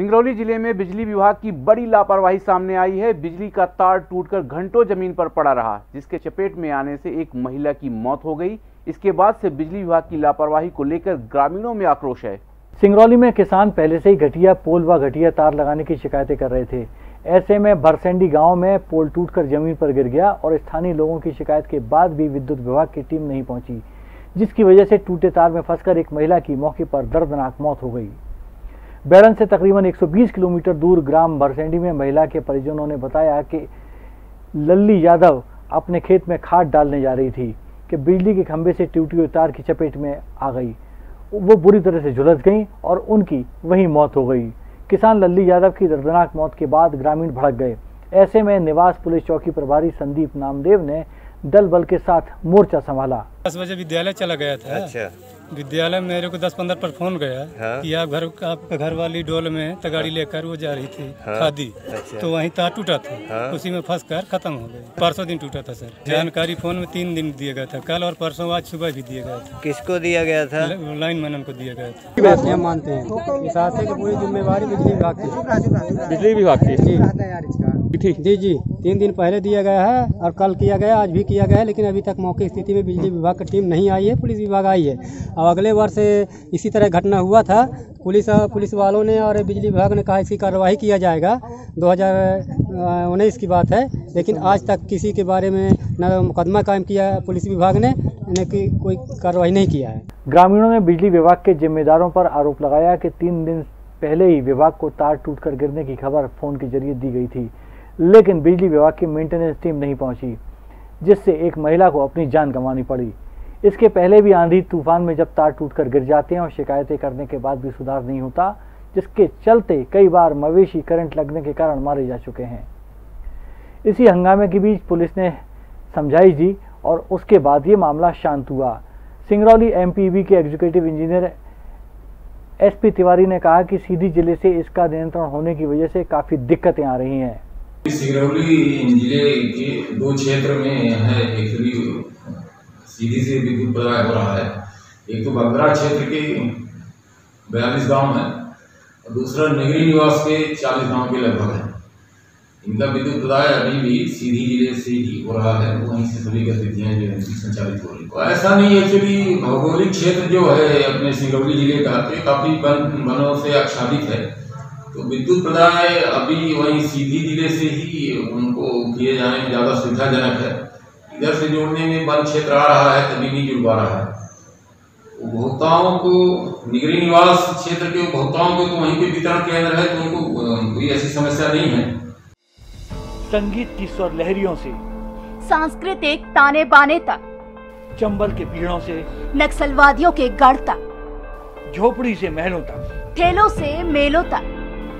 सिंगरौली ज़िले में बिजली विभाग की बड़ी लापरवाही सामने आई है। बिजली का तार टूटकर घंटों ज़मीन पर पड़ा रहा, जिसके चपेट में आने से एक महिला की मौत हो गई। इसके बाद से बिजली विभाग की लापरवाही को लेकर ग्रामीणों में आक्रोश है। सिंगरौली में किसान पहले से ही घटिया पोल व घटिया तार लगाने की शिकायतें कर रहे थे। ऐसे में भरसेंडी गाँव में पोल टूटकर ज़मीन पर गिर गया और स्थानीय लोगों की शिकायत के बाद भी विद्युत विभाग की टीम नहीं पहुँची, जिसकी वजह से टूटे तार में फंसकर एक महिला की मौके पर दर्दनाक मौत हो गई। बैरन से तकरीबन 120 किलोमीटर दूर ग्राम भरसेंडी में महिला के परिजनों ने बताया कि लल्ली यादव अपने खेत में खाद डालने जा रही थी कि बिजली के खंभे से हुई तार की चपेट में आ गई। वो बुरी तरह से झुलस गई और उनकी वहीं मौत हो गई। किसान लल्ली यादव की दर्दनाक मौत के बाद ग्रामीण भड़क गए। ऐसे में निवास पुलिस चौकी प्रभारी संदीप नामदेव ने दल बल के साथ मोर्चा संभाला। दस बजे विद्यालय चला गया था। अच्छा। विद्यालय में मेरे को दस पंद्रह पर फ़ोन गया हाँ। कि आप घर आपके घर वाली डोल में तगाड़ी लेकर वो जा रही थी हाँ। खादी। अच्छा। तो वहीं तार टूटा था। हाँ। उसी में फंस कर खत्म हो गई परसों दिन टूटा था सर। जानकारी फ़ोन में तीन दिन दिया गया था। कल और परसों आज सुबह भी दिया गया था। किसको दिया गया था? लाइन मैन को दिया गया था। हम मानते हैं। इस हादसे की पूरी जिम्मेवारी बिजली विभाग की। बिजली विभाग की। जी जी। तीन दिन पहले दिया गया है और कल किया गया, आज भी किया गया है, लेकिन अभी तक मौके स्थिति में बिजली विभाग की टीम नहीं आई है, पुलिस विभाग आई है। और अगले वर्ष इसी तरह घटना हुआ था, पुलिस पुलिस वालों ने और बिजली विभाग ने कहा इसकी कार्रवाई किया जाएगा, दो उन्नीस की बात है, लेकिन आज तक किसी के बारे में न मुकदमा कायम किया है, पुलिस विभाग ने, न कि कोई कार्रवाई नहीं किया है। ग्रामीणों ने बिजली विभाग के जिम्मेदारों पर आरोप लगाया कि तीन दिन पहले ही विभाग को तार टूटकर गिरने की खबर फ़ोन के ज़रिए दी गई थी। लेकिन बिजली विभाग की मेंटेनेंस टीम नहीं पहुँची, जिससे एक महिला को अपनी जान गंवानी पड़ी। इसके पहले भी आंधी तूफ़ान में जब तार टूटकर गिर जाते हैं और शिकायतें करने के बाद भी सुधार नहीं होता, जिसके चलते कई बार मवेशी करंट लगने के कारण मारे जा चुके हैं। इसी हंगामे के बीच पुलिस ने समझाई दी और उसके बाद ये मामला शांत हुआ। सिंगरौली एमपीबी के एग्जीक्यूटिव इंजीनियर एसपी तिवारी ने कहा कि सीधी ज़िले से इसका नियंत्रण होने की वजह से काफ़ी दिक्कतें आ रही हैं। सिंगरौली ज़िले के दो क्षेत्र में है एक्चुअली सीधी से विद्युत प्रदाय हो रहा है, एक तो बगरा क्षेत्र के बयालीस गाँव है, और दूसरा निगरी निवास के चालीस गाँव के लगभग है। इनका विद्युत प्रदाय अभी भी सीधी ज़िले से ही हो रहा है, वहीं से सभी गतिविधियाँ जो है, संचालित हो रही तो ऐसा नहीं एक्चुअली भौगोलिक क्षेत्र जो है, अपने सिंगरौली ज़िले का तो काफ़ी वनों से आच्छादित है। तो विद्युत प्रदाय अभी वही सीधी ज़िले से ही उनको किए जाने में ज़्यादा सुविधाजनक है। इधर से जोड़ने में वन क्षेत्र आ रहा है तभी नहीं जुड़ पा रहा है। उपभोक्ताओं को निगरी निवास क्षेत्र के उपभोक्ताओं को तो वहीं पे वितरण केंद्र है तो उनको कोई ऐसी समस्या नहीं है। संगीत की स्वर लहरियों से सांस्कृतिक ताने बाने तक चंबल के पीड़ों से नक्सलवादियों के गढ़ तक झोपड़ी से महलों तक। ठेलों से मेलों तक।